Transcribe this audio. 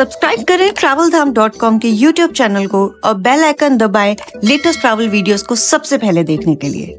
Subscribe करें travel Dham dot com के YouTube channel को और बेल आइकन दबाएँ लेटेस्ट ट्रैवल वीडियोस को सबसे पहले देखने के लिए।